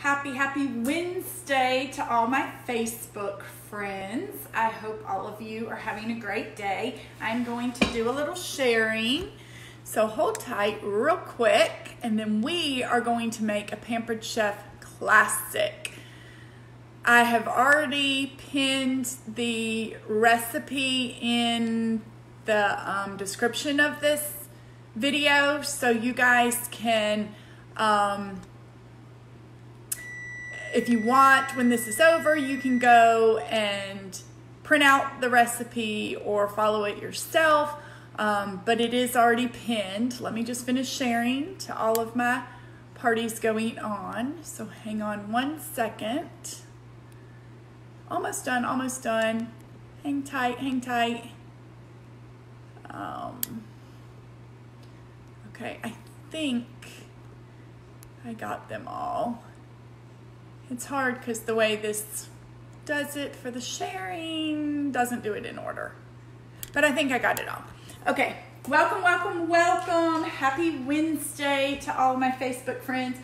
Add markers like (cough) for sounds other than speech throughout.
Happy, happy Wednesday to all my Facebook friends. I hope all of you are having a great day. I'm going to do a little sharing. So hold tight real quick, and then we are going to make a Pampered Chef classic. I have already pinned the recipe in the um, description of this video so you guys can um, if you want, when this is over, you can go and print out the recipe or follow it yourself. Um, but it is already pinned. Let me just finish sharing to all of my parties going on. So hang on one second. Almost done, almost done. Hang tight, hang tight. Um, okay, I think I got them all. It's hard because the way this does it for the sharing doesn't do it in order. But I think I got it all. Okay, welcome, welcome, welcome. Happy Wednesday to all my Facebook friends.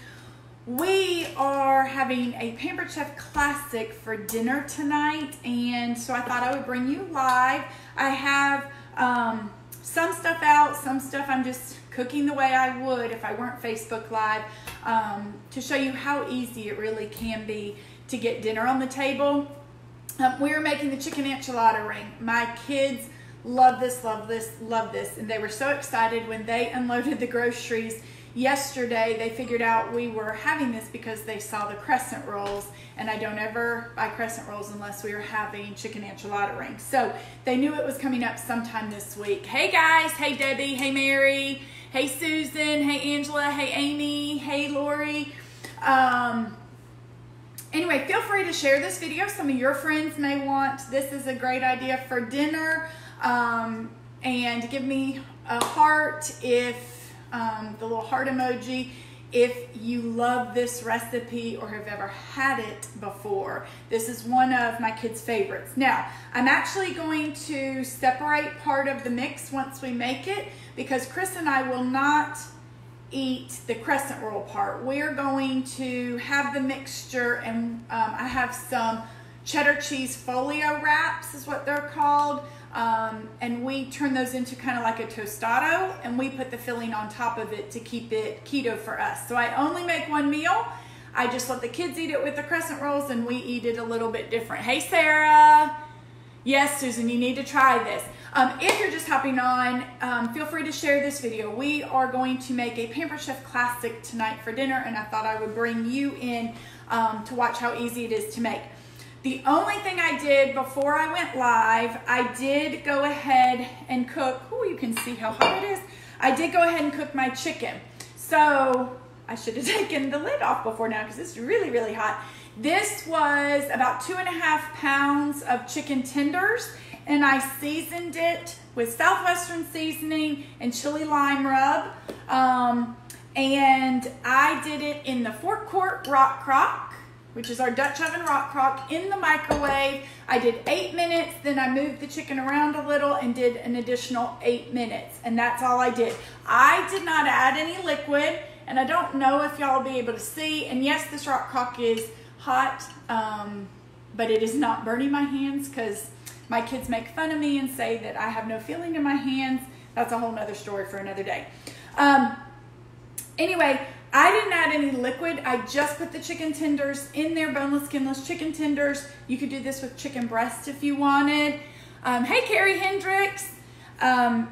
We are having a Pampered Chef Classic for dinner tonight, and so I thought I would bring you live. I have um, some stuff out, some stuff I'm just cooking the way I would if I weren't Facebook Live um, to show you how easy it really can be to get dinner on the table. Um, we are making the chicken enchilada ring. My kids love this, love this, love this, and they were so excited when they (laughs) unloaded the groceries yesterday they figured out we were having this because they saw the crescent rolls and I don't ever buy crescent rolls unless we are having chicken enchilada rings. So they knew it was coming up sometime this week. Hey guys, hey Debbie, hey Mary, hey Susan, hey Angela, hey Amy, hey Lori. Um, anyway, feel free to share this video. Some of your friends may want this is a great idea for dinner. Um, and give me a heart if um, the little heart emoji if you love this recipe or have ever had it before. This is one of my kids' favorites. Now, I'm actually going to separate part of the mix once we make it because Chris and I will not eat the crescent roll part. We're going to have the mixture and um, I have some cheddar cheese folio wraps is what they're called. Um, and we turn those into kind of like a tostado and we put the filling on top of it to keep it keto for us. So I only make one meal. I just let the kids eat it with the crescent rolls and we eat it a little bit different. Hey, Sarah. Yes, Susan, you need to try this. Um, if you're just hopping on, um, feel free to share this video. We are going to make a Pampered Chef Classic tonight for dinner and I thought I would bring you in um, to watch how easy it is to make. The only thing I did before I went live, I did go ahead and cook. Oh, you can see how hot it is. I did go ahead and cook my chicken. So I should have (laughs) taken the lid off before now because it's really, really hot. This was about two and a half pounds of chicken tenders and I seasoned it with Southwestern seasoning and chili lime rub. Um, and I did it in the four quart Rockcrok which is our Dutch oven Rockcrok, in the microwave. I did eight minutes, then I moved the chicken around a little and did an additional eight minutes. And that's all I did. I did not add any liquid, and I don't know if y'all will be able to see. And yes, this Rockcrok is hot, um, but it is not burning my hands because my kids make fun of me and say that I have no feeling in my hands. That's a whole nother story for another day. Um, anyway, I didn't add any liquid. I just put the chicken tenders in there, boneless, skinless chicken tenders. You could do this with chicken breast if you wanted. Um, hey, Carrie Hendricks. Um,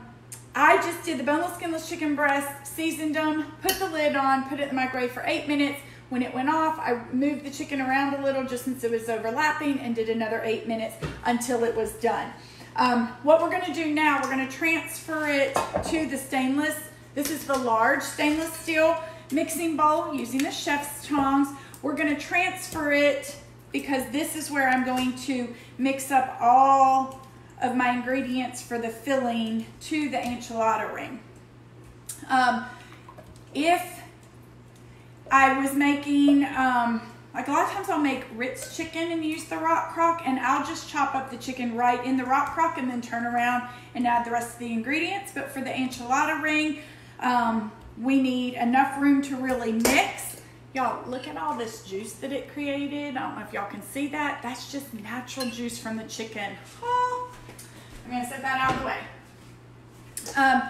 I just did the boneless, skinless chicken breast, seasoned them, put the lid on, put it in the microwave for eight minutes. When it went off, I moved the chicken around a little just since it was overlapping and did another eight minutes until it was done. Um, what we're gonna do now, we're gonna transfer it to the stainless. This is the large stainless steel mixing bowl using the chef's tongs. We're gonna transfer it because this is where I'm going to mix up all of my ingredients for the filling to the enchilada ring. Um, if I was making, um, like a lot of times I'll make Ritz chicken and use the Rockcrok and I'll just chop up the chicken right in the Rockcrok and then turn around and add the rest of the ingredients. But for the enchilada ring, um, we need enough room to really mix Y'all, look at all this juice that it created. I don't know if y'all can see that. That's just natural juice from the chicken. Oh, I'm gonna set that out of the way. Um,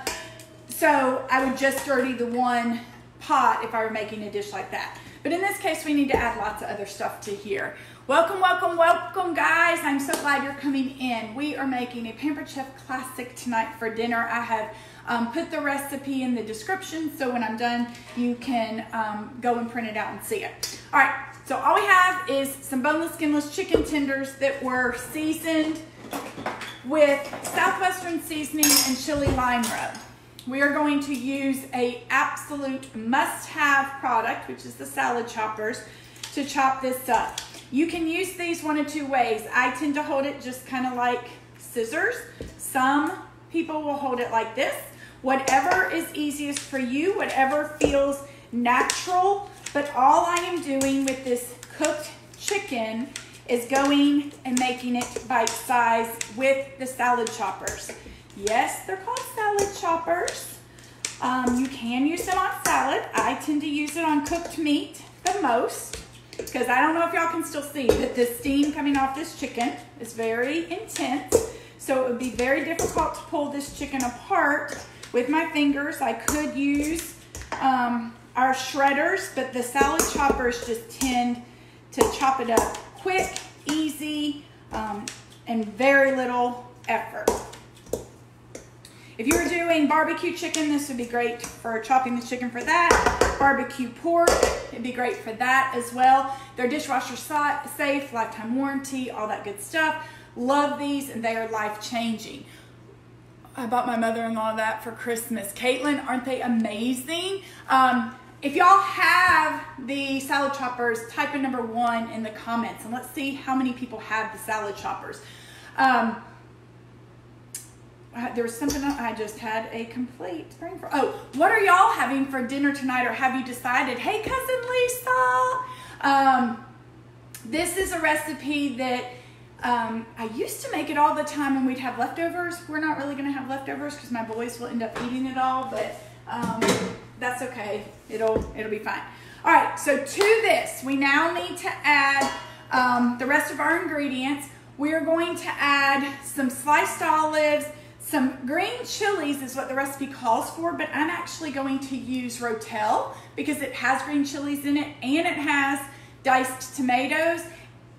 so I would just dirty the one pot if I were making a dish like that. But in this case, we need to add lots of other stuff to here. Welcome, welcome, welcome, guys. I'm so glad you're coming in. We are making a Pampered Chef Classic tonight for dinner. I have um, put the recipe in the description so when I'm done, you can um, go and print it out and see it. All right, so all we have is some boneless, skinless chicken tenders that were seasoned with Southwestern seasoning and chili lime rub. We are going to use a absolute must-have product, which is the salad choppers, to chop this up. You can use these one of two ways. I tend to hold it just kind of like scissors. Some people will hold it like this. Whatever is easiest for you, whatever feels natural, but all I am doing with this cooked chicken is going and making it bite size with the salad choppers. Yes, they're called salad choppers. Um, you can use them on salad. I tend to use it on cooked meat the most because I don't know if y'all can still see, but the steam coming off this chicken is very intense. So it would be very difficult to pull this chicken apart with my fingers. I could use um, our shredders, but the salad choppers just tend to chop it up quick, easy, um, and very little effort. If you were doing barbecue chicken, this would be great for chopping the chicken for that. Barbecue pork, it'd be great for that as well. They're dishwasher safe, lifetime warranty, all that good stuff. Love these and they are life changing. I bought my mother-in-law that for Christmas. Caitlin, aren't they amazing? Um, if y'all have the salad choppers, type in number one in the comments and let's see how many people have the salad choppers. Um, uh, there was something I just had a complete brain for. Oh, what are y'all having for dinner tonight, or have you decided? Hey, cousin Lisa. Um, this is a recipe that um, I used to make it all the time, and we'd have leftovers. We're not really going to have leftovers because my boys will end up eating it all, but um, that's okay. It'll it'll be fine. All right. So to this, we now need to add um, the rest of our ingredients. We are going to add some sliced olives some green chilies is what the recipe calls for, but I'm actually going to use Rotel because it has green chilies in it and it has diced tomatoes.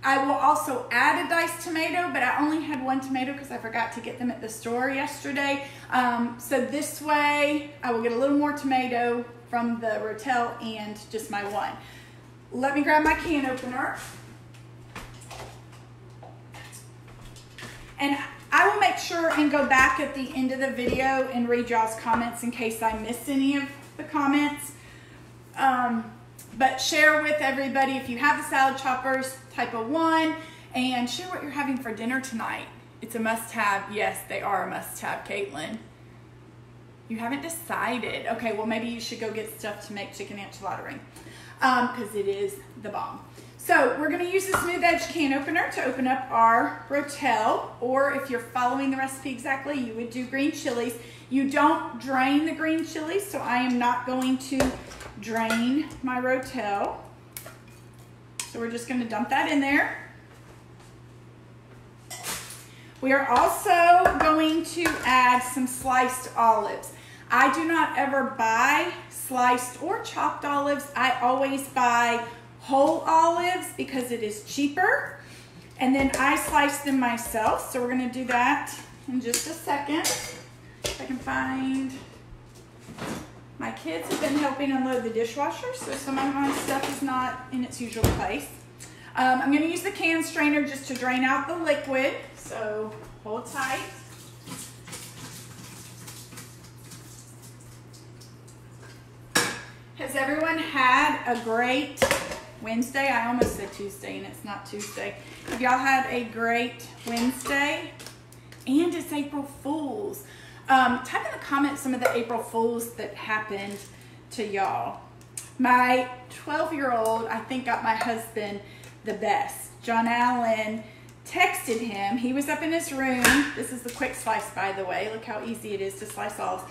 I will also add a diced tomato, but I only had one tomato because I forgot to get them at the store yesterday. Um, so this way I will get a little more tomato from the Rotel and just my one. Let me grab my can opener. And I will make sure and go back at the end of the video and read y'all's comments in case I miss any of the comments. Um, but share with everybody if you have the salad choppers, type of one, and share what you're having for dinner tonight. It's a must-have. Yes, they are a must-have, Caitlin. You haven't decided. Okay, well, maybe you should go get stuff to make chicken enchilada ring because um, it is the bomb. So we're gonna use the smooth edge can opener to open up our rotel, or if you're following the recipe exactly, you would do green chilies. You don't drain the green chilies, so I am not going to drain my rotel. So we're just gonna dump that in there. We are also going to add some sliced olives. I do not ever buy sliced or chopped olives. I always buy whole olives because it is cheaper. And then I slice them myself. So we're gonna do that in just a second. If I can find, my kids have been helping unload the dishwasher, so some of my stuff is not in its usual place. Um, I'm gonna use the can strainer just to drain out the liquid. So hold tight. Has everyone had a great Wednesday. I almost said Tuesday and it's not Tuesday. Have y'all had a great Wednesday? And it's April Fool's. Um, type in the comments some of the April Fools that happened to y'all. My 12 year old, I think, got my husband the best. John Allen texted him. He was up in his room. This is the quick slice, by the way. Look how easy it is to slice olives.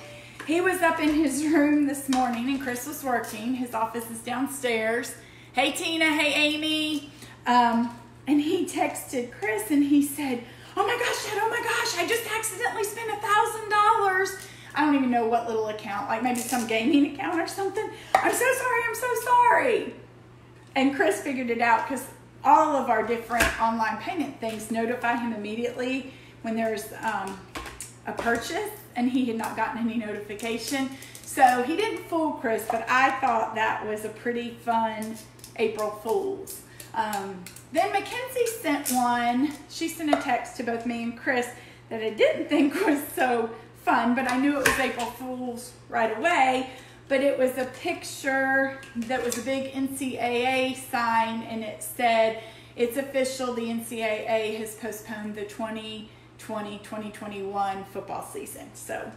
He was up in his room this morning and Chris was working. His office is downstairs Hey Tina, hey Amy. Um, and he texted Chris and he said, Oh my gosh, Dad, oh my gosh, I just accidentally spent a thousand dollars. I don't even know what little account, like maybe some gaming account or something. I'm so sorry, I'm so sorry. And Chris figured it out because all of our different online payment things notify him immediately when there's um, a purchase and he had not gotten any notification. So he didn't fool Chris, but I thought that was a pretty fun April Fool's. Um, then Mackenzie sent one. She sent a text to both me and Chris that I didn't think (laughs) was so fun, but I knew it was April Fool's right away. But it was a picture that was a big NCAA sign, and it said, It's official, the NCAA has postponed the 2020 2021 football season. So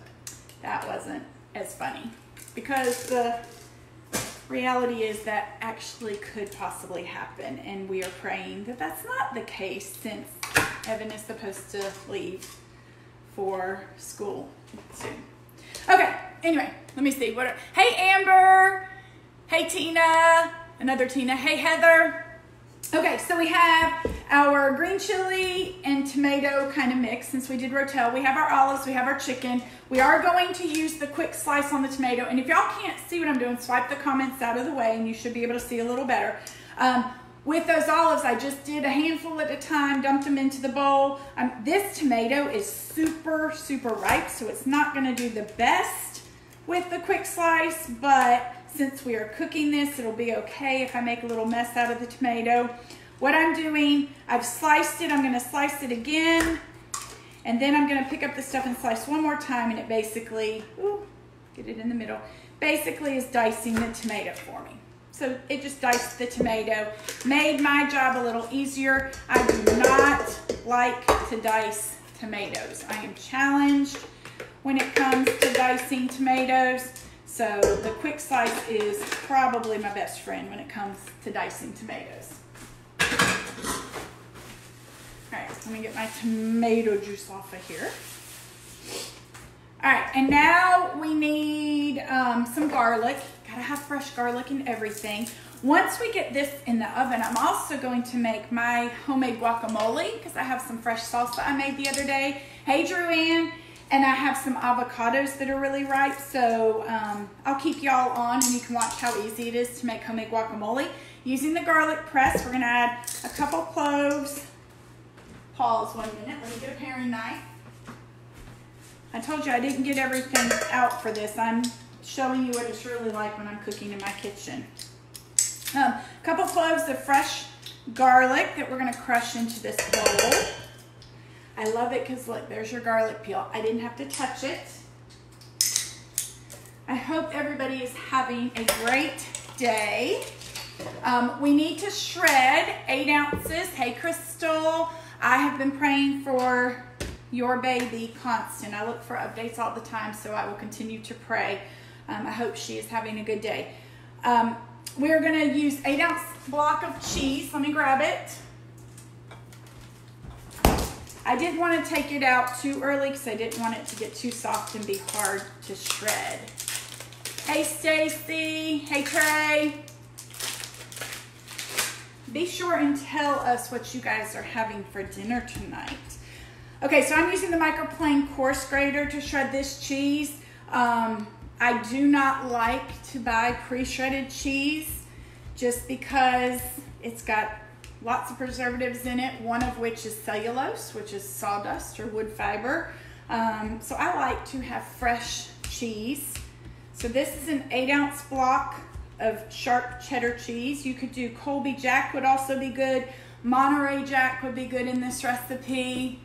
that wasn't as funny because the reality is that actually could possibly happen, and we are praying that that's not the case since Evan is supposed to leave for school soon. Okay, anyway, let me see. What? Are, hey, Amber. Hey, Tina. Another Tina. Hey, Heather. Okay, so we have our green chili and tomato kind of mix since we did rotel. We have our olives, we have our chicken. We are going to use the quick slice on the tomato. And if y'all can't see what I'm doing, swipe the comments out of the way and you should be able to see a little better. Um, with those olives, I just did a handful at a time, dumped them into the bowl. Um, this tomato is super, super ripe, so it's not gonna do the best with the quick slice, but since we are cooking this, it'll be okay if I make a little mess out of the tomato. What I'm doing, I've sliced it, I'm gonna slice it again, and then I'm gonna pick up the stuff and slice one more time, and it basically, ooh, get it in the middle, basically is dicing the tomato for me. So it just diced the tomato, made my job a little easier. I do not like to dice tomatoes. I am challenged when it comes to dicing tomatoes. So the quick slice is probably my best friend when it comes to dicing tomatoes. All right, let me get my tomato juice off of here. All right, and now we need um, some garlic. Gotta have fresh garlic and everything. Once we get this in the oven, I'm also going to make my homemade guacamole because I have some fresh salsa I made the other day. Hey, Drew Ann. And I have some avocados that are really ripe, so um, I'll keep y'all on and you can watch how easy it is to make homemade guacamole. Using the garlic press, we're gonna add a couple cloves. Pause one minute, let me get a paring knife. I told you I didn't get everything out for this. I'm showing you what it's really like when I'm cooking in my kitchen. A um, couple cloves of fresh garlic that we're gonna crush into this bowl. I love it because look, there's your garlic peel. I didn't have to touch it. I hope everybody is having a great day. Um, we need to shred eight ounces. Hey, Crystal, I have been praying for your baby constant. I look for updates all the time, so I will continue to pray. Um, I hope she is having a good day. Um, we're gonna use eight ounce block of cheese. Let me grab it. I didn't want to take it out too early because I didn't want it to get too soft and be hard to shred. Hey Stacy, hey Trey. Be sure and tell us what you guys are having for dinner tonight. Okay, so I'm using the microplane coarse grater to shred this cheese. Um, I do not like to buy pre-shredded cheese just because it's got lots of preservatives in it, one of which is cellulose, which is sawdust or wood fiber. Um, so I like to have fresh cheese. So this is an eight ounce block of sharp cheddar cheese. You could do Colby Jack would also be good. Monterey Jack would be good in this recipe.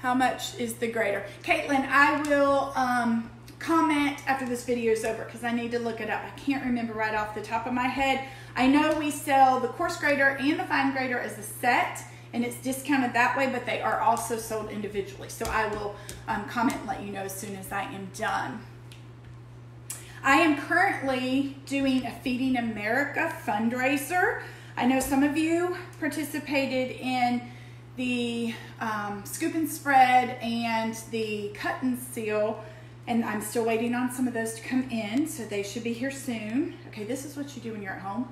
How much is the grater? Caitlin, I will um, comment after this video is over because I need to look it up. I can't remember right off the top of my head. I know we sell the coarse grater and the fine grater as a set and it's discounted that way, but they are also sold individually. So I will um, comment and let you know as soon as I am done. I am currently doing a Feeding America fundraiser. I know some of you participated in the um, scoop and spread and the cut and seal And I'm still waiting on some of those to come in, so they should be here soon. Okay, this is what you do when you're at home.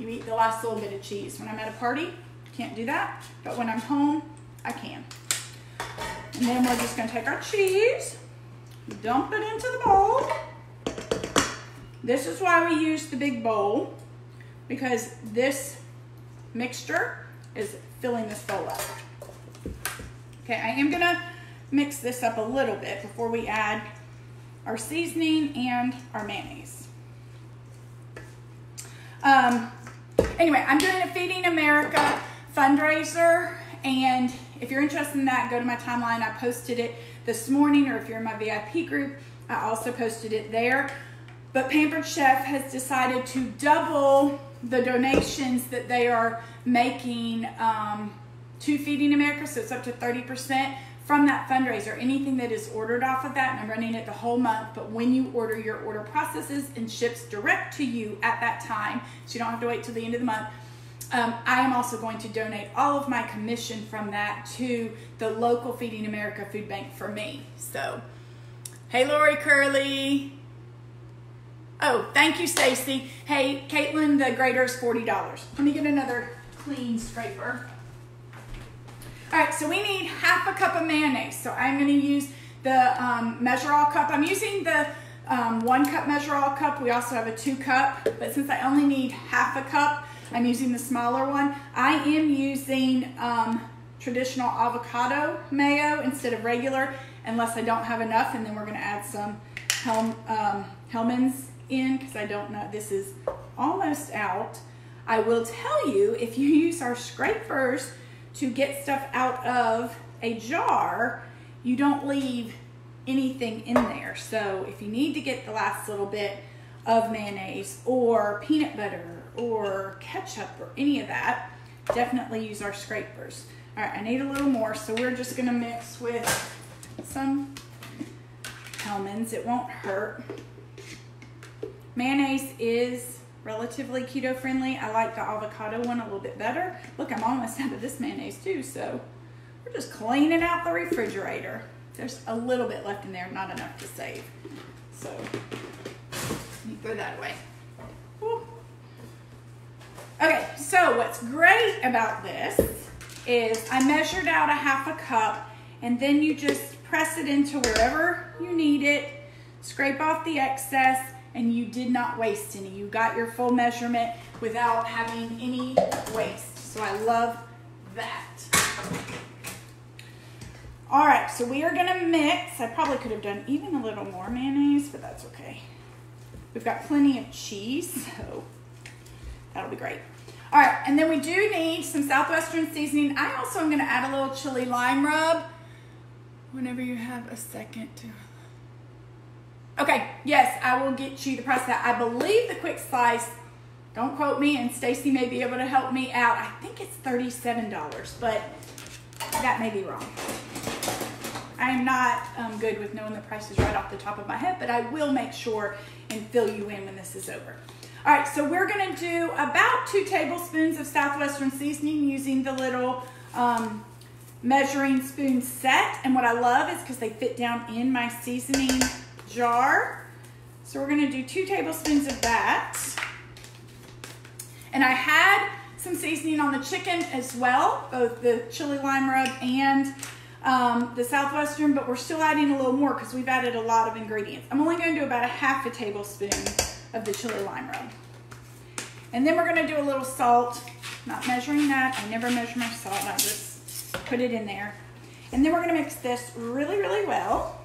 You eat the last little bit of cheese. When I'm at a party, can't do that. But when I'm home, I can. And then we're just gonna take our cheese, dump it into the bowl. This is why we use the big bowl, because this mixture is filling this bowl up. Okay, I am gonna mix this up a little bit before we add our seasoning and our mayonnaise. Um, anyway, I'm doing a Feeding America fundraiser, and if you're interested in that, go to my timeline. I posted it this morning, or if you're in my VIP group, I also posted it there. But Pampered Chef has decided to double the donations that they are making um, to Feeding America, so it's up to 30% from that fundraiser. Anything that is ordered off of that, and I'm running it the whole month, but when you order, your order processes and ships direct to you at that time, so you don't have to wait till the end of the month. Um, I am also going to donate all of my commission from that to the local Feeding America food bank for me. So, hey, Lori Curley. Oh, thank you, Stacy. Hey, Caitlin, the grater is $40. Let me get another clean scraper. All right, so we need half a cup of mayonnaise. So I'm gonna use the um, measure all cup. I'm using the um, one cup measure all cup. We also have a two cup, but since I only need half a cup, I'm using the smaller one. I am using um, traditional avocado mayo instead of regular, unless I don't have enough, and then we're gonna add some Hel um, Hellmann's in, because I don't know, this is almost out. I will tell you, if you (laughs) use our scrapers, to get stuff out of a jar, you don't leave anything in there. So if you need to get the last little bit of mayonnaise or peanut butter or ketchup or any of that, definitely use our scrapers. All right, I need a little more, so we're just gonna mix with some Hellmann's. It won't hurt. Mayonnaise is relatively keto friendly. I like the avocado one a little bit better. Look, I'm almost out of this mayonnaise too, so we're just cleaning out the refrigerator. There's a little bit left in there, not enough to save. So, throw that away. Okay, so what's great about this is I measured out a half a cup and then you just press it into wherever you need it, scrape off the excess, and you did not waste any. You got your full measurement without having any waste. So I love that. All right, so we are gonna mix. I probably could have done even a little more mayonnaise, but that's okay. We've got plenty of cheese, (laughs) so that'll be great. All right, and then we do need some Southwestern seasoning. I also am gonna add a little chili lime rub whenever you have a second to Okay, yes, I will get you the price that. I believe the quick slice, don't quote me, and Stacy may be able to help me out. I think it's $37, but that may be wrong. I am not um, good with knowing the prices right off the top of my head, but I will make sure and fill you in when this is over. All right, so we're gonna do about two tablespoons of Southwestern seasoning using the little um, measuring spoon set. And what I love is because they fit down in my seasoning jar. So we're gonna do two tablespoons of that. And I had some seasoning on the chicken as well, both the chili lime rub and um, the Southwestern, but we're still adding a little more because we've added a lot of ingredients. I'm only gonna do about a half a tablespoon of the chili lime rub. And then we're gonna do a little salt, not measuring that. I never measure my salt, I just put it in there. And then we're gonna mix this really, really well.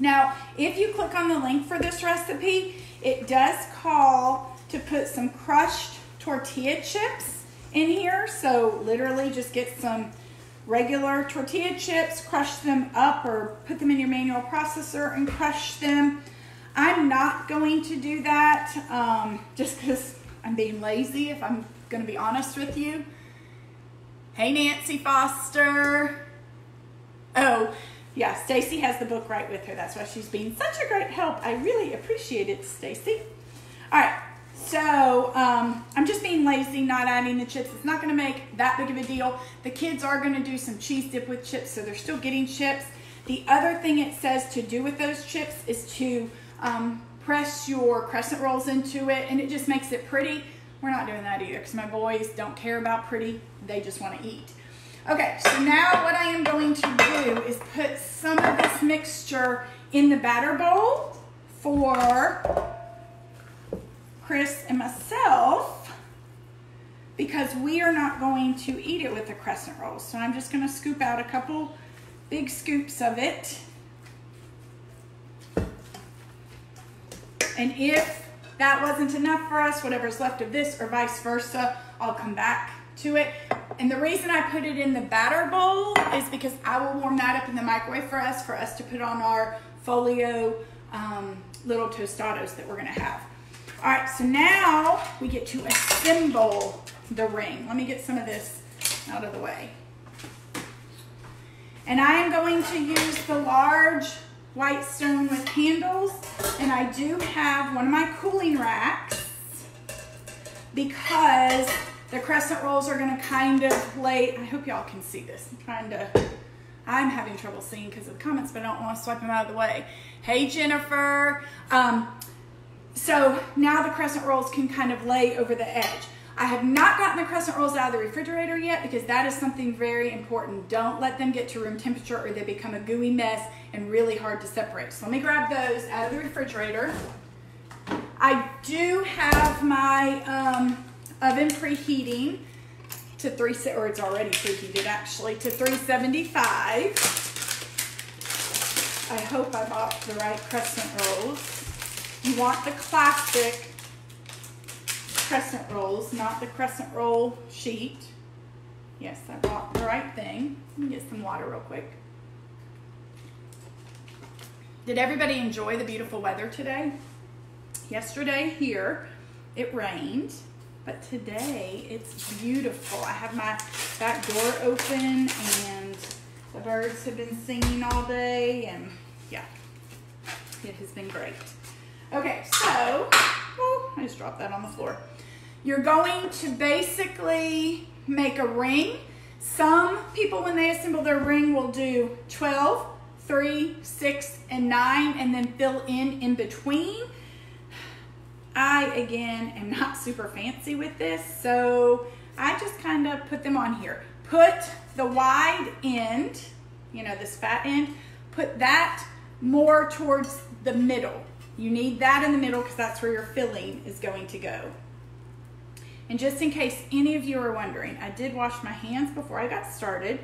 Now, if you click on the link for this recipe, it does call to put some crushed tortilla chips in here. So literally just get some regular tortilla chips, crush them up or put them in your manual processor and crush them. I'm not going to do that um, (laughs) just because I'm being lazy, if I'm going to be honest with you. Hey, Nancy Foster. Oh, yeah, Stacy has the book right with her. That's why she's being such a great help. I really appreciate it, Stacy. All right, so um, I'm just being lazy, not adding the chips. It's not going to make that big of a deal. The kids are going to do some cheese dip with chips, so they're still getting chips. The other thing it says to do with those chips is to um, press your crescent rolls into it and it just makes it pretty. We're not doing that either because my boys don't care about pretty. They just want to eat. Okay, so now what I am going to do is put some of this mixture in the batter bowl for Chris and myself because we are not going to eat it with the crescent rolls. So I'm just gonna scoop out a couple big scoops of it. And if that wasn't enough for us, whatever's left of this or vice versa, I'll come back to it. And the reason I put it in the batter bowl is because I will warm that up in the microwave for us, for us to put on our folio um, little tostados that we're gonna have. All right, so now we get to assemble the ring. Let me get some of this out of the way. And I am going to use the large white stone with handles. And I do have one of my cooling racks because the crescent rolls are gonna kind of lay, I hope y'all can see this. I'm trying to, I'm having trouble seeing because of the comments, but I don't want to swipe them out of the way. Hey, Jennifer. Um, so now the crescent rolls can kind of lay over the edge. I have not gotten the crescent rolls out of the refrigerator yet because that is something very important. Don't let them get to room temperature or they become a gooey mess and really hard to separate. So let me grab those out of the refrigerator. I do have my um, oven preheating to three, or it's already preheated actually, to 375. I hope I bought the right crescent rolls. You want the classic crescent rolls, not the crescent roll sheet. Yes, I bought the right thing. Let me get some water real quick. Did everybody enjoy the beautiful weather today? Yesterday here, it rained, but today it's beautiful. I have my back door open and the birds have been singing all day and yeah, it has been great. Okay, so, oh, I just dropped that on the floor. You're going to basically make a ring. Some people, when they assemble their ring, will do 12, 3, 6, and 9, and then fill in in between. I, again, am not (laughs) super fancy with this, so I just kind of put them on here. Put the wide end, you know, this fat end, put that more towards the middle. You need that in the middle because that's where your filling is going to go. And just in case any of you are wondering, I did wash my hands before I got started,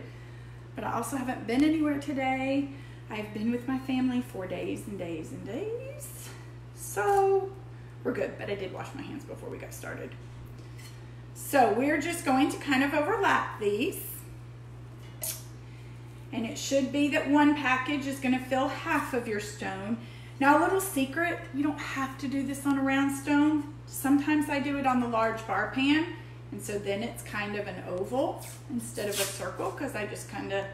but I also haven't been anywhere today. I've been with my family for days and days and days. So we're good, but I did wash my hands before we got started. So we're just going to kind of overlap these. And it should be that one package is gonna fill half of your stone. Now a little secret, you don't have to do this on a round stone. Sometimes I do it on the large bar pan, and so then it's kind of an oval instead of a circle because I just kind of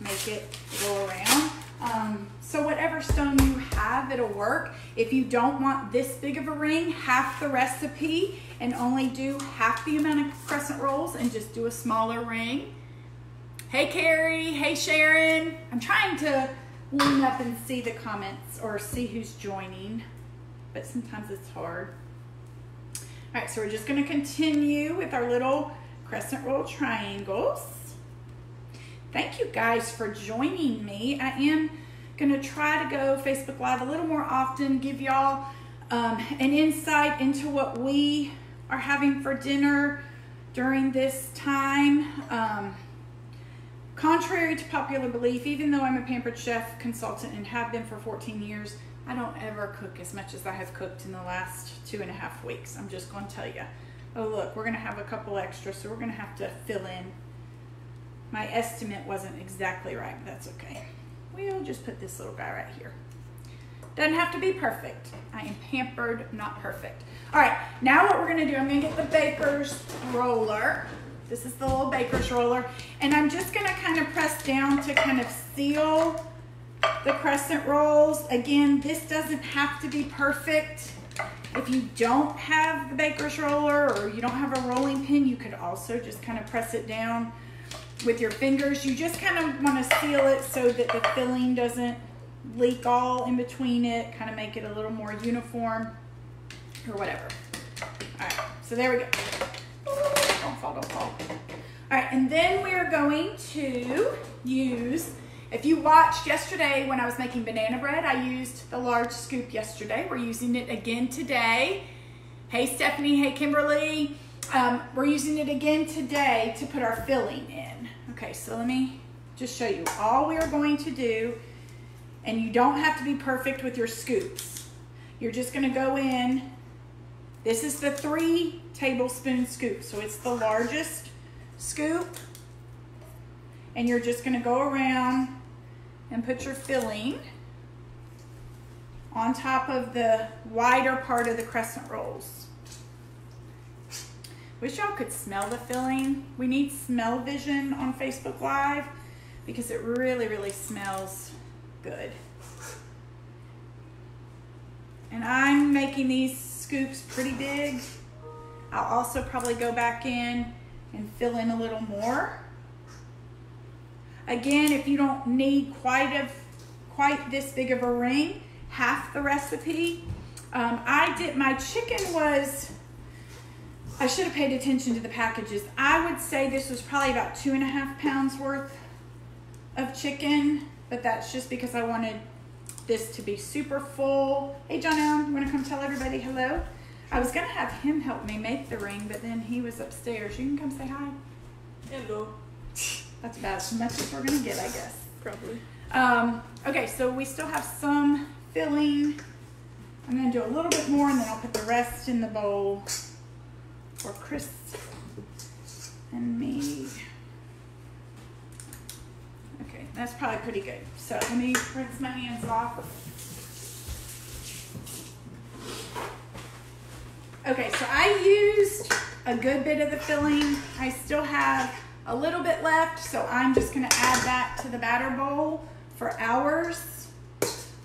make it go around. Um, so whatever stone you have, it'll work. If you don't want this big of a ring, half the recipe and only do half the amount of crescent rolls and just do a smaller ring. Hey Carrie, hey Sharon. I'm trying to lean up and see the comments or see who's joining, but sometimes it's hard. All right, so we're just gonna continue with our little crescent roll triangles. Thank you guys for joining me. I am gonna try to go Facebook Live a little more often, give y'all um, an insight into what we are having for dinner during this time. Um, contrary to popular belief, even though I'm a pampered chef consultant and have been for 14 years, I don't ever cook as much as I have cooked in the last two and a half weeks. I'm just going to tell you. Oh, look, we're going to have a couple extra, so we're going to have to fill in. My estimate wasn't exactly right, but that's okay. We'll just put this little guy right here. Doesn't have to be perfect. I am pampered, not perfect. All right, now what we're gonna do, I'm gonna get the baker's roller. This is the little baker's roller. And I'm just gonna kind of press down to kind of seal the crescent rolls. Again, this doesn't have to be perfect. If you don't have the baker's roller or you don't have a rolling pin, you could also just kind of press it down. With your fingers. You just kind of want to seal it so that the filling doesn't leak all in between it, kind of make it a little more uniform or whatever. All right, so there we go. Don't fall, don't fall. All right, and then we're going to use, if you watched yesterday when I was making banana bread, I used the large scoop yesterday. We're using it again today. Hey, Stephanie, hey, Kimberly. Um, we're using it again today to put our filling in. Okay, so let me just show you. All we are going to do, and you don't have to be perfect with your scoops. You're just gonna go in. This is the three tablespoon scoop, so it's the largest scoop. And you're just gonna go around and put your filling on top of the wider part of the crescent rolls. Wish y'all could smell the filling. We need smell vision on Facebook Live because it really, really smells good. And I'm making these scoops pretty big. I'll also probably go back in and fill in a little more. Again, if you don't need quite of quite this big of a ring, half the recipe. Um, I did, my chicken was, I should have paid attention to the packages. I would say this was probably about two and a half pounds worth of chicken, but that's just because I wanted this to be super full. Hey, John Allen, you want to come tell everybody hello? I was going to have him help me make the ring, but then he was upstairs. You can come say hi. Hello. (laughs) That's about as much as we're going to get, I guess. Probably. Um, okay, so we still have some filling. I'm going to do a little bit more and then I'll put the rest in the bowl for Chris and me. Okay, that's probably pretty good. So let me rinse my hands off. Okay, so I used a good bit of the filling. I still have a little bit left, so I'm just gonna add that to the batter bowl for ours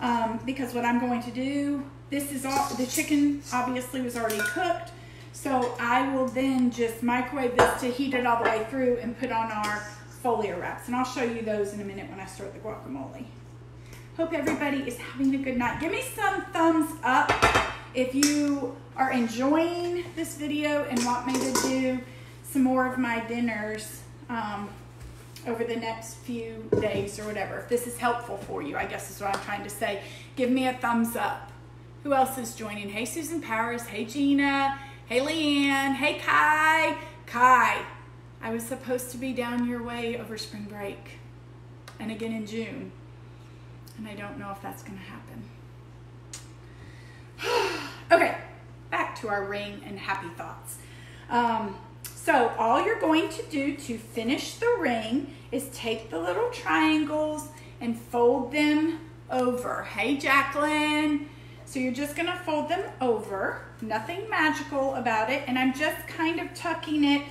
Um, because what I'm going to do, this is all, the chicken obviously was already cooked, so I will then just microwave this to heat it all the way through and put on our folio wraps. And I'll show you those in a minute when I start the guacamole. Hope everybody is having a good night. Give me some thumbs up if you are enjoying this video and want me to do some more of my dinners um, over the next few days or whatever. If this is helpful for you, I guess is what I'm trying to say. Give me a thumbs up. Who else is joining? Hey, Susan Powers. Hey, Gina. Hey, Leanne. Hey, Kai. Kai, I was supposed to be down your way over spring break and again in June. And I don't know if that's going to happen. (sighs) okay, back to our ring and happy thoughts. Um, so all you're going to do to finish the ring is take the little triangles and fold them over. Hey, Jacqueline. So you're just gonna fold them over. Nothing magical about it. And I'm just kind of tucking it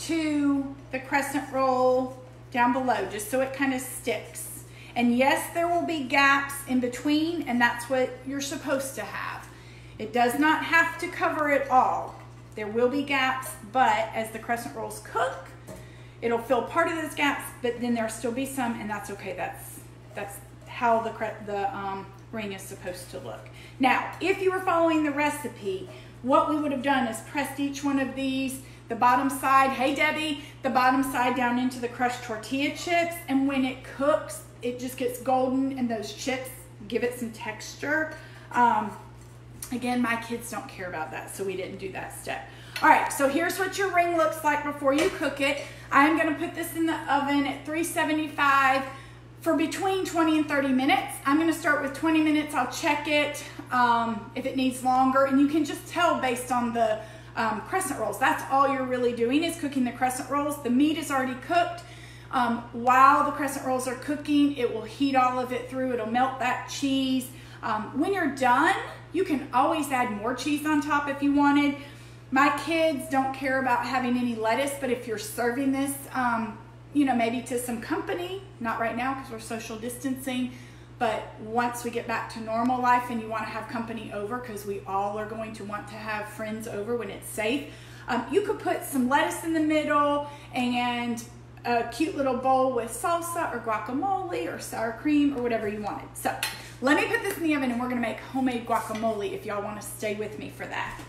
to the crescent roll down below, just so it kind of sticks. And yes, there will be gaps in between, and that's what you're supposed to have. It does not have to cover it all. There will be gaps, but as the crescent rolls cook, it'll fill part of those gaps, but then there'll still be some, and that's okay. That's that's how the the um, ring is supposed to look. Now, if you were following the recipe, what we would have done is pressed each one of these, the bottom side, hey Debbie, the bottom side down into the crushed tortilla chips, and when it cooks, it just gets golden, and those chips give it some texture. Um, Again, my kids don't care about that, so we didn't do that step. All right, so here's what your ring looks like before you cook it. I'm gonna put this in the oven at 375 for between 20 and 30 minutes. I'm gonna start with 20 minutes. I'll check it um, if it needs longer, and you can just tell based on the um, crescent rolls. That's all you're really doing is cooking the crescent rolls. The meat is already cooked. Um, while the crescent rolls are cooking, it will heat all of it through. It'll melt that cheese. Um, when you're done, you can always add more cheese on top if you wanted. My kids don't care about having any lettuce, but if you're serving this, um, you know, maybe to some company, not right now because we're social distancing, but once we get back to normal life and you want to have company over, because we all are going to want to have friends over when it's safe, um, you could put some lettuce in the middle and a cute little bowl with salsa or guacamole or sour cream or whatever you wanted. So let me put this in the oven and we're gonna make homemade guacamole if y'all wanna stay with me for that.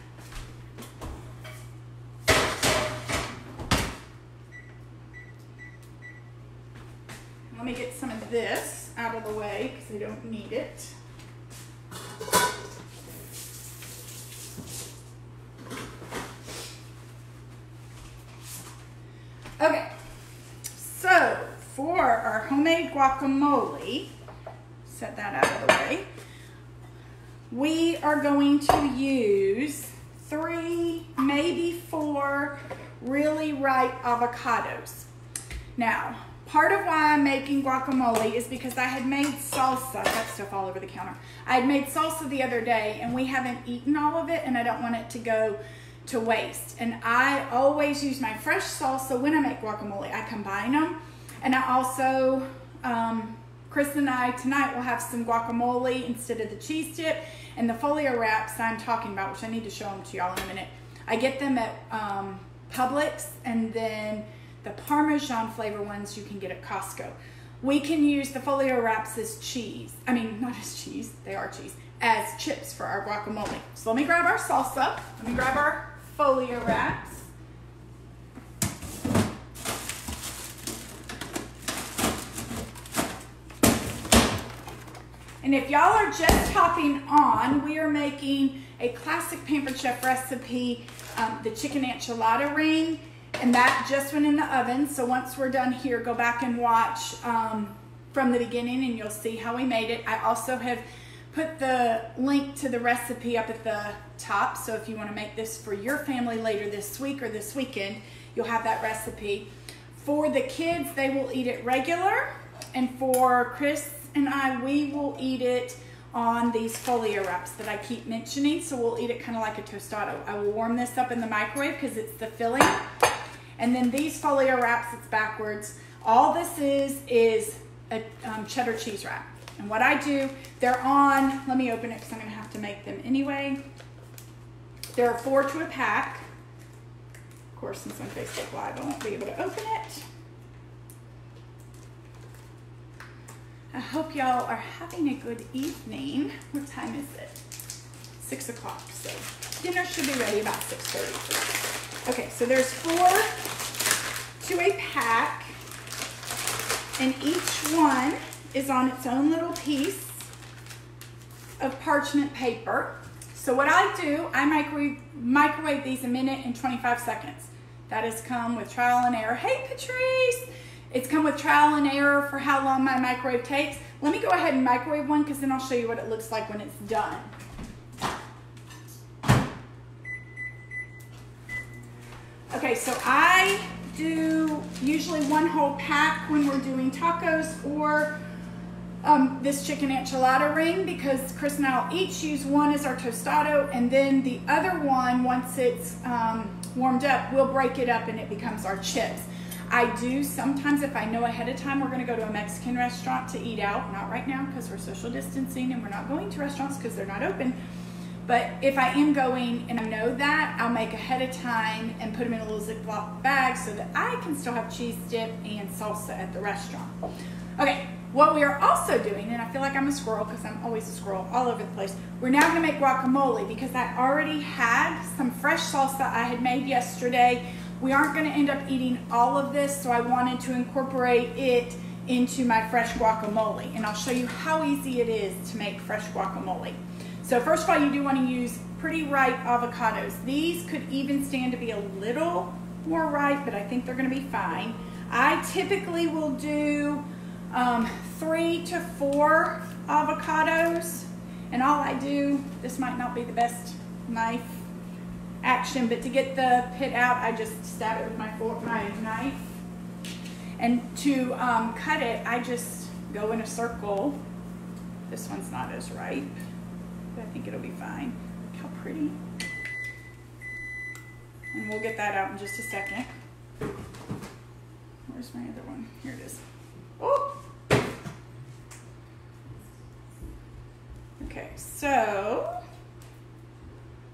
Let me get some of this out of the way because I don't need it. Okay, so for our homemade guacamole, set that out of the way, we are going to use three, maybe four really ripe avocados. Now, part of why I'm making guacamole is because I had made salsa, I've got stuff all over the counter. I had made salsa the other day and we haven't eaten all of it and I don't want it to go to waste. And I always use my fresh salsa when I make guacamole. I combine them. And I also, um, Chris and I tonight will have some guacamole instead of the cheese dip. And the folio wraps I'm talking about, which I need to show them to y'all in a minute. I get them at um, Publix and then the Parmesan flavor ones you can get at Costco. We can use the folio wraps as cheese. I mean, not as cheese, they are cheese, as chips for our guacamole. So let me grab our salsa. Let me grab our folio wraps. And if y'all are just hopping on, we are making a classic Pampered Chef recipe, um, the chicken enchilada ring, and that just went in the oven. So once we're done here, go back and watch um, from the beginning and you'll see how we made it. I also have put the link to the recipe up at the top. So if you want to make this for your family later this week or this weekend, you'll have that recipe. For the kids, they will eat it regular. And for Chris and I, we will eat it on these folio wraps that I keep mentioning. So we'll eat it kind of like a tostado. I will warm this up in the microwave because it's the filling. And then these folio wraps, it's backwards. All this is, is a um, cheddar cheese wrap. And what I do, they're on, let me open it because I'm going to have to make them anyway. There are four to a pack. Of course, since I'm Facebook Live, I won't be able to open it. I hope y'all are having a good evening. What time is it? Six o'clock, so dinner should be ready about 6.30. Okay, so there's four to a pack, and each one is on its own little piece of parchment paper. So what I do, I microwave, microwave these a minute and 25 seconds. That has come with trial and error. Hey, Patrice! It's come with trial and error for how long my microwave takes. Let me go ahead and microwave one because then I'll show you what it looks like when it's done. Okay, so I do usually one whole pack when we're doing tacos or um, this chicken enchilada ring because Chris and I will each use one as our tostado and then the other one, once it's um, warmed up, we'll break it up and it becomes our chips. I do sometimes if I know ahead of time we're gonna go to a Mexican restaurant to eat out, not right now because we're social distancing and we're not going to restaurants because they're not open, but if I am going and I know that, I'll make ahead of time and put them in a little Ziploc bag so that I can still have cheese dip and salsa at the restaurant. Okay, what we are also doing, and I feel like I'm a squirrel because I'm always a squirrel all over the place, we're now gonna make guacamole because I already had some fresh salsa I had made yesterday. We aren't gonna end up eating all of this, so I wanted to incorporate it into my fresh guacamole. And I'll show you how easy it is to make fresh guacamole. So first of all, you do wanna use pretty ripe avocados. These could even stand to be a little more ripe, but I think they're gonna be fine. I typically will do um, three to four avocados. And all I do, this might not be the best knife action, but to get the pit out, I just stab it with my fork, my knife. And to um, cut it, I just go in a circle. This one's not as ripe, but I think it'll be fine. Look how pretty. And we'll get that out in just a second. Where's my other one? Here it is. Oh! Okay, so,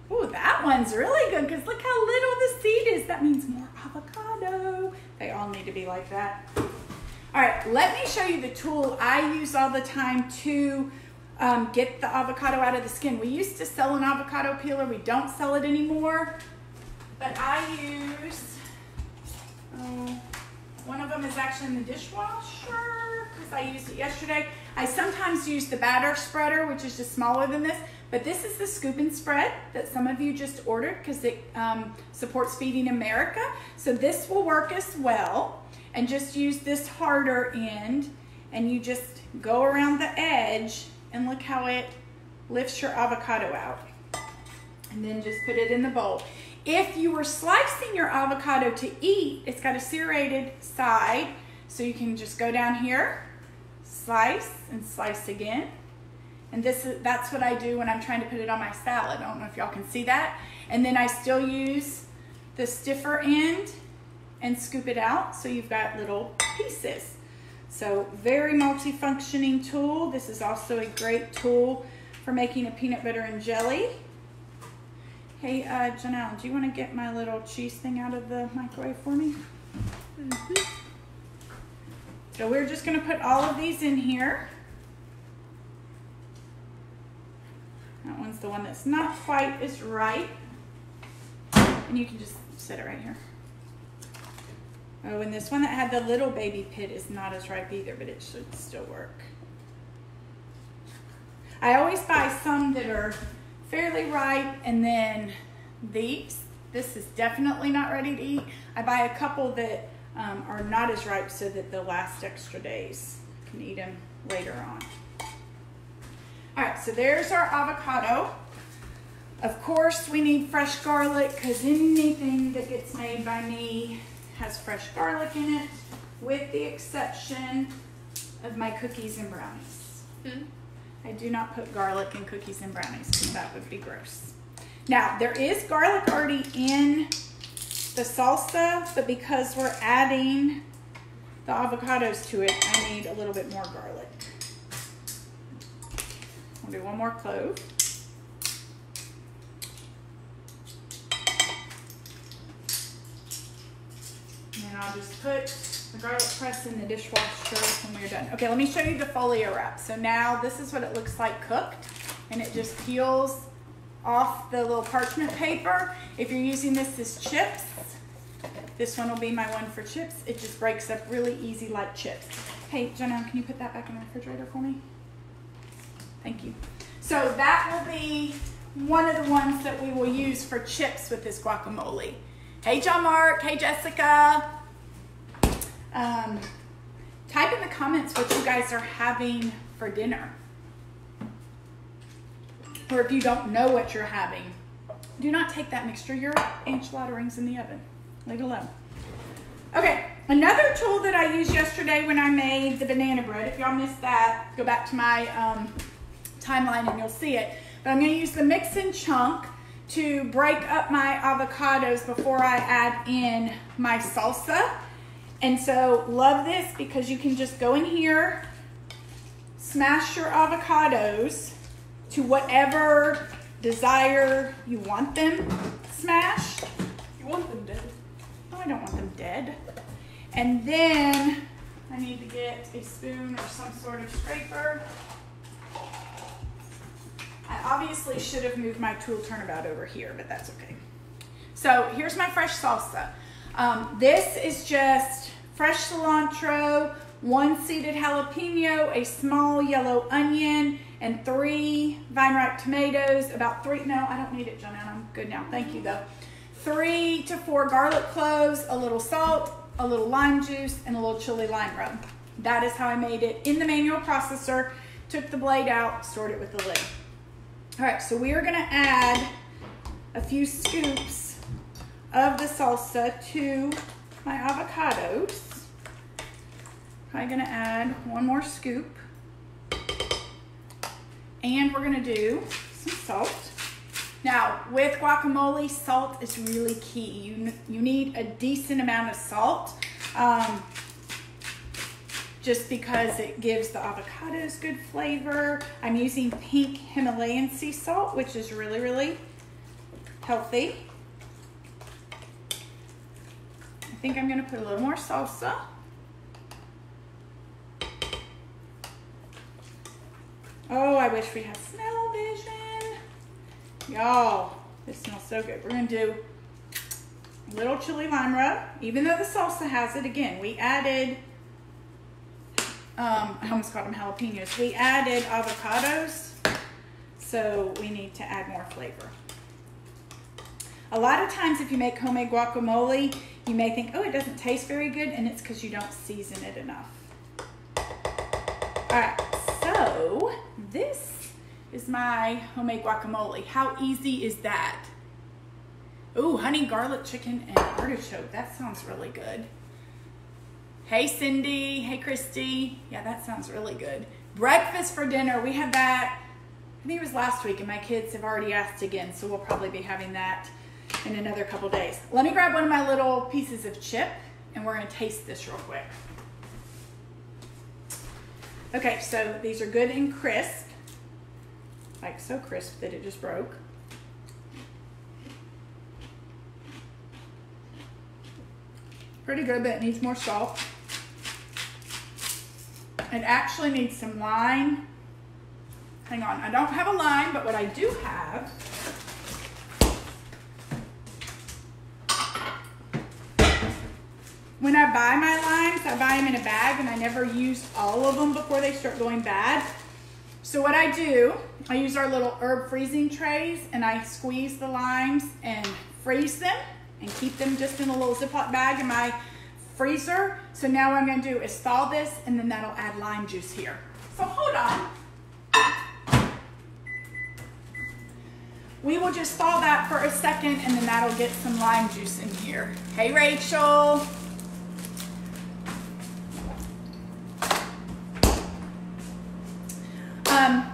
oh, that one's really good because look how little the seed is. That means more avocado. They all all need to be like that. All right, let me show you the tool I use all the time to um, get the avocado out of the skin. We used to sell an avocado peeler. We don't sell it anymore. But I use, oh, one of them is actually in the dishwasher because I used it yesterday. I sometimes use the batter spreader, which is just smaller than this, but this is the scoop and spread that some of you just ordered because it um, supports Feeding America. So this will work as well. And just use this harder end and you just go around the edge and look how it lifts your avocado out. And then just put it in the bowl. If you were slicing your avocado to eat, it's got a serrated side, so you can just go down here, slice, and slice again. And this is that's what I do when I'm trying to put it on my salad. I don't know if y'all can see that. And then I still use the stiffer end and scoop it out so you've got little pieces. So very multifunctioning tool. This is also a great tool for making a peanut butter and jelly. Hey, uh, Janelle, do you want to get my little cheese thing out of the microwave for me? Mm -hmm. So we're just going to put all of these in here. That one's the one that's not quite as ripe. And you can just set it right here. Oh, and this one that had the little baby pit is not as ripe either, but it should still work. I always buy some that are fairly ripe and then these, this is definitely not ready to eat. I buy a couple that um, are not as ripe so that they'll last extra days. can eat them later on. All right, so there's our avocado. Of course, we need fresh garlic because anything that gets made by me has fresh garlic in it, with the exception of my cookies and brownies. Mm. I do not put garlic in cookies and brownies because that would be gross. Now, there is garlic already in the salsa, but because we're adding the avocados to it, I need a little bit more garlic. I'll do one more clove. And I'll just put the garlic press in the dishwasher when we're done. Okay, let me show you the folio wrap. So now this is what it looks like cooked and it just peels off the little parchment paper. If you're using this as chips, this one will be my one for chips. It just breaks up really easy like chips. Hey, Jenna, can you put that back in the refrigerator for me? Thank you. So that will be one of the ones that we will use for chips with this guacamole. Hey, John Mark. Hey, Jessica. Um, type in the comments what you guys are having for dinner. Or if you don't know what you're having, do not take that mixture. Your enchilada rings in the oven. Leave it alone. Okay, another tool that I used yesterday when I made the banana bread, if y'all missed that, go back to my um, timeline and you'll see it. But I'm gonna use the mix and chunk to break up my avocados before I add in my salsa. And so love this because you can just go in here, smash your avocados to whatever desire you want them smashed. You want them dead? No, I don't want them dead. And then I need to get a spoon or some sort of scraper. I obviously should have moved my tool turnabout over here, but that's okay. So here's my fresh salsa. Um, this is just fresh cilantro, one seeded jalapeno, a small yellow onion, and three vine ripe tomatoes, about three, no, I don't need it, Joanna, I'm good now, thank you though. Three to four garlic cloves, a little salt, a little lime juice, and a little chili lime rub. That is how I made it in the manual processor, took the blade out, stored it with the lid. All right, so we are gonna add a few scoops of the salsa to my avocados. I'm gonna add one more scoop. And we're gonna do some salt. Now, with guacamole, salt is really key. You, you need a decent amount of salt um, just because it gives the avocados good flavor. I'm using pink Himalayan sea salt, which is really, really healthy think I'm gonna put a little more salsa. Oh, I wish we had smell vision. Y'all, this smells so good. We're gonna do a little chili lime rub. Even though the salsa has it, again, we added, um, I almost called them jalapenos. We added avocados, so we need to add more flavor. A lot of times if you make homemade guacamole, you may think, oh, it doesn't taste very good, and it's because you don't season it enough. All right, so this is my homemade guacamole. How easy is that? Ooh, honey garlic chicken and artichoke. That sounds really good. Hey, Cindy. Hey, Christy. Yeah, that sounds really good. Breakfast for dinner. We had that, I think it was last week, and my kids have already asked again, so we'll probably be having that in another couple days. Let me grab one of my little pieces of chip, and we're to taste this real quick. Okay, so these are good and crisp. Like so crisp that it just broke. Pretty good, but it needs more salt. It actually needs some lime. Hang on, I don't have a lime, but what I do have When I buy my limes, I buy them in a bag and I never use all of them before they start going bad. So what I do, I use our little herb freezing trays and I squeeze the limes and freeze them and keep them just in a little Ziploc bag in my freezer. So now what I'm gonna do is thaw this and then that'll add lime juice here. So hold on. We will just thaw that for a second and then that'll get some lime juice in here. Hey Rachel. Um,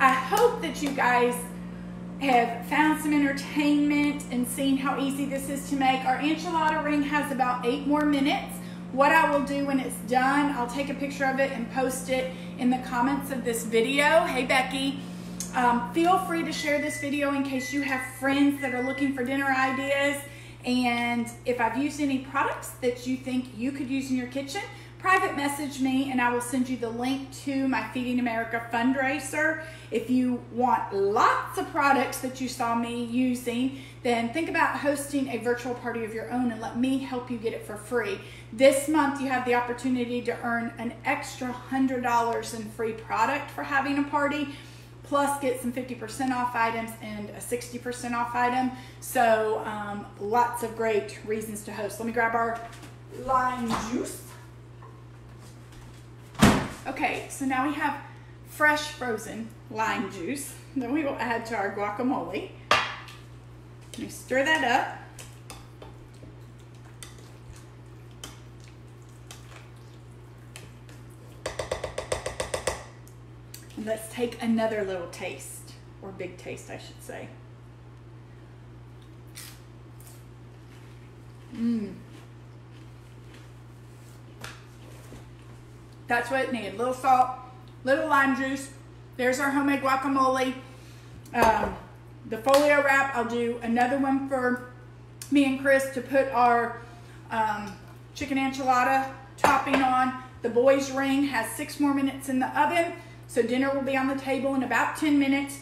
I hope that you guys have found some entertainment and seen how easy this is to make. Our enchilada ring has about eight more minutes. What I will do when it's done, I'll take a picture of it and post it in the comments of this video. Hey, Becky. Um, feel free to share this video in case you have friends that are looking for dinner ideas. And if I've used any products that you think you could use in your kitchen, private message me and I will send you the link to my Feeding America fundraiser. If you want lots of products that you saw me using, then think about hosting a virtual party of your own and let me help you get it for free. This month you have the opportunity to earn an extra $100 in free product for having a party plus get some 50% off items and a 60% off item. So um, lots of great reasons to host. Let me grab our lime juice. Okay, so now we have fresh frozen lime juice that we will add to our guacamole. Me stir that up. And let's take another little taste, or big taste, I should say. Mmm. That's what it needed. Little salt, little lime juice. There's our homemade guacamole. Um, the folio wrap, I'll do another one for me and Chris to put our um, chicken enchilada topping on. The boys ring has six more minutes in the oven. So dinner will be on the table in about 10 minutes.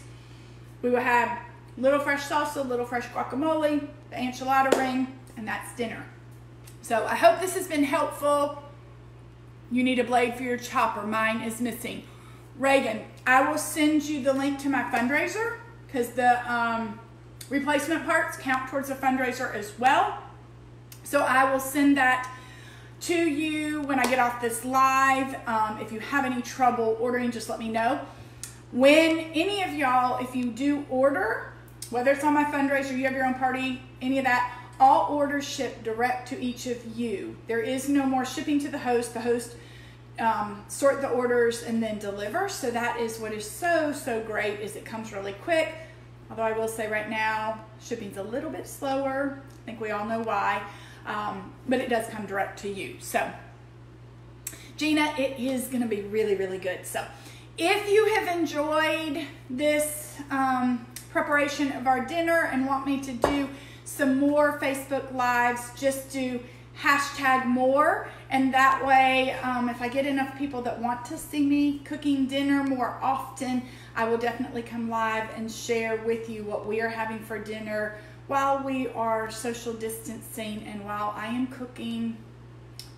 We will have little fresh salsa, little fresh guacamole, the enchilada ring, and that's dinner. So I hope this has been helpful. You need a blade for your chopper. Mine is missing. Reagan, I will send you the link to my fundraiser because the um, replacement parts count towards the fundraiser as well. So I will send that to you when I get off this live. Um, if you have any trouble ordering, just let me know. When any of y'all, if you do order, whether it's on my fundraiser, you have your own party, any of that, all orders ship direct to each of you. There is no more shipping to the host. The host um, sort the orders and then deliver. So that is what is so, so great is it comes really quick. Although I will say right now, shipping's a little bit slower. I think we all know why. Um, but it does come direct to you. So Gina, it is going to be really, really good. So if you have enjoyed this um, preparation of our dinner and want me to do some more Facebook Lives, just do hashtag more. And that way um, if i get enough people that want to see me cooking dinner more often i will definitely come live and share with you what we are having for dinner while we are social distancing and while i am cooking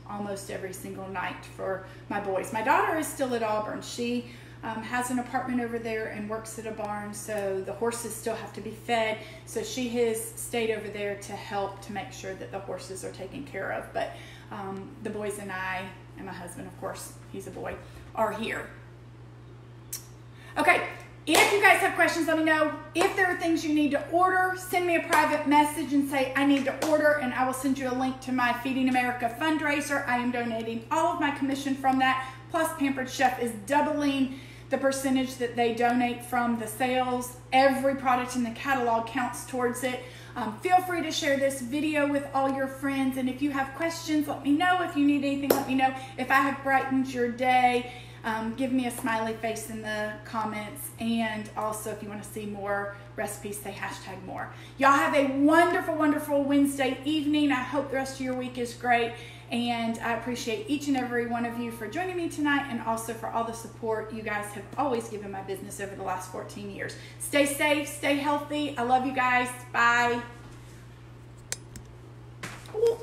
almost every single night for my boys. My daughter is still at auburn. She um, has an apartment over there and works at a barn, so the horses still have to be fed. So she has stayed over there to help to make sure that the horses are taken care of. But um, the boys and I, and my husband, of course, he's a boy, are here. Okay, if you guys have questions, let me know. If there are things you need to order, send me a private message and say, I need to order, and I will send you a link to my Feeding America fundraiser. I am donating all of my commission from that. Plus, Pampered Chef is doubling the percentage that they donate from the sales. Every product in the catalog counts towards it. Um, feel free to share this video with all your friends. And if you have questions, let me know. If you need anything, let me know. If I have brightened your day, um, give me a smiley face in the comments. And also, if you want to see more recipes, say hashtag more. Y'all have a wonderful, wonderful Wednesday evening. I hope the rest of your week is great. And I appreciate each and every one of you for joining me tonight and also for all the support you guys have always given my business over the last 14 years. Stay safe, stay healthy. I love you guys. Bye. Ooh.